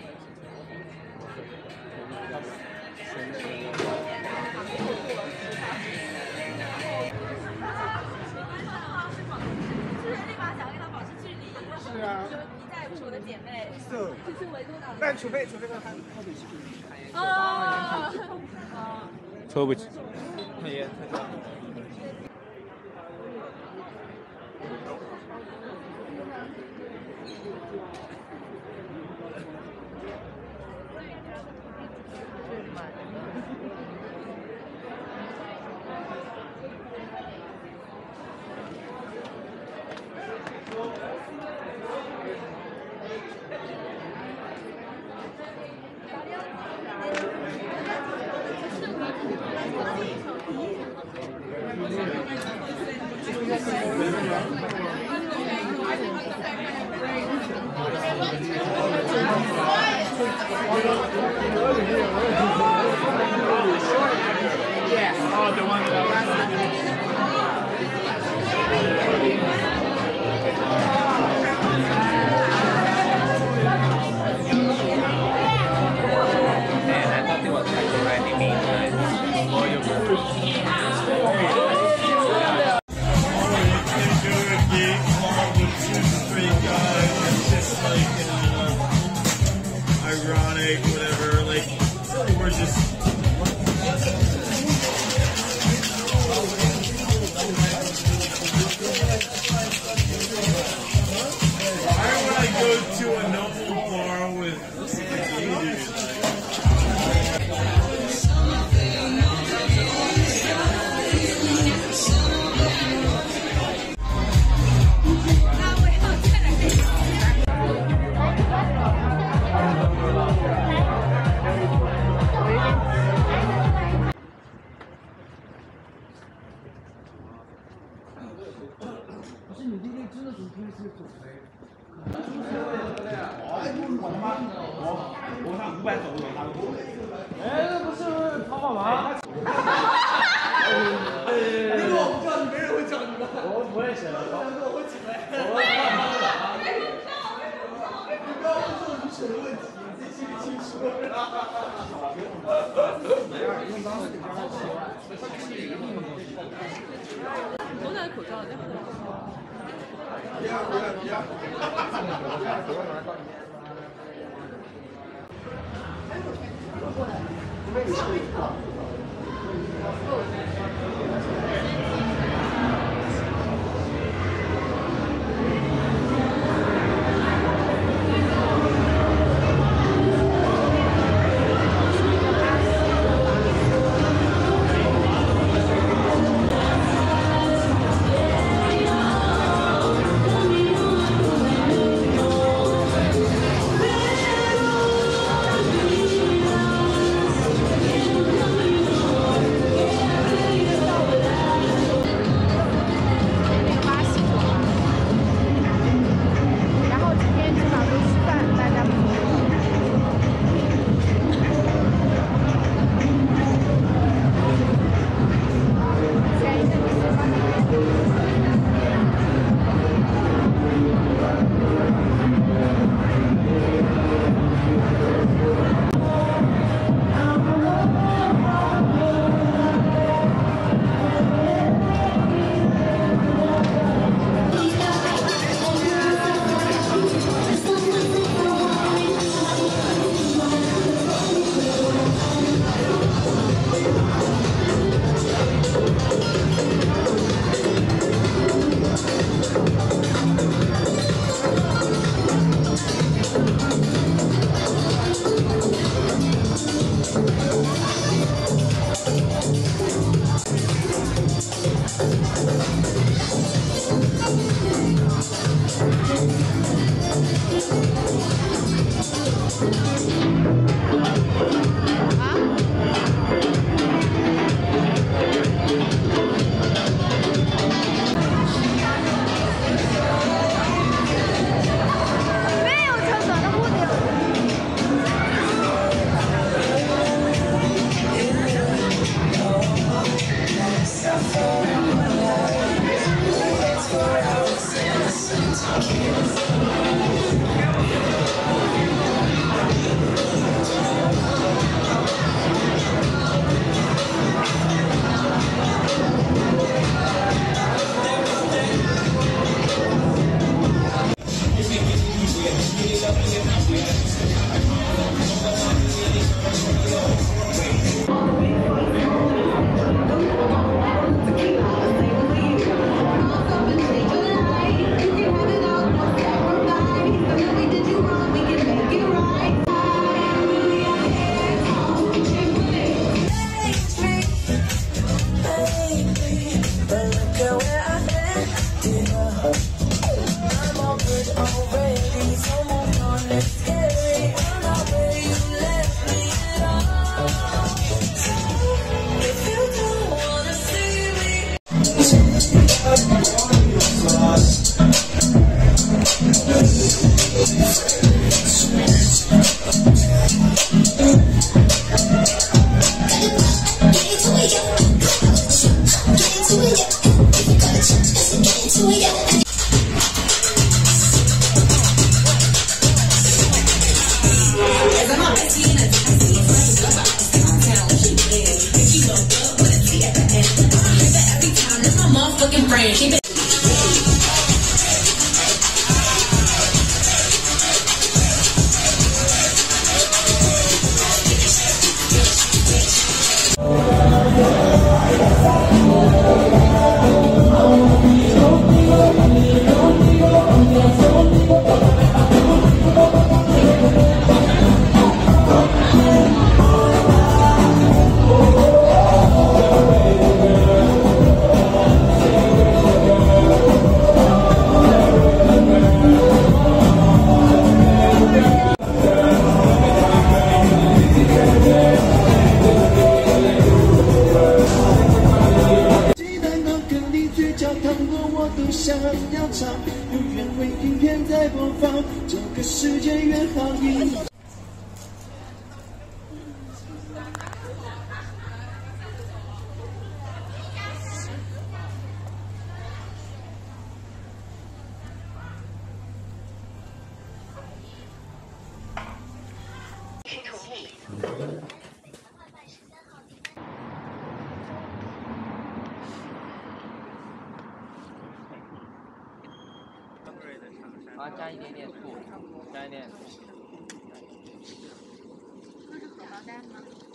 样。是啊，你带我的姐妹，是，但除非除非他他得去，啊，抽不起。真的走，真的走呗。我跑了吗？我上五百走不走？哎，那不是他干嘛？哈哈！我不叫你，没人会叫你的。我不会写，我起来。哈哈哈哈哈哈！你不要问这种愚蠢的问题，你心里清楚。哈哈哈哈哈！别弄，别弄。口罩，口罩。そうで。Keep it 果我都想要尝，永远会影片在播放，这个世界越好一 อ๋อใจเนี่ยเนี่ยถูกใจเนี่ย เราจะขอเราได้ไหม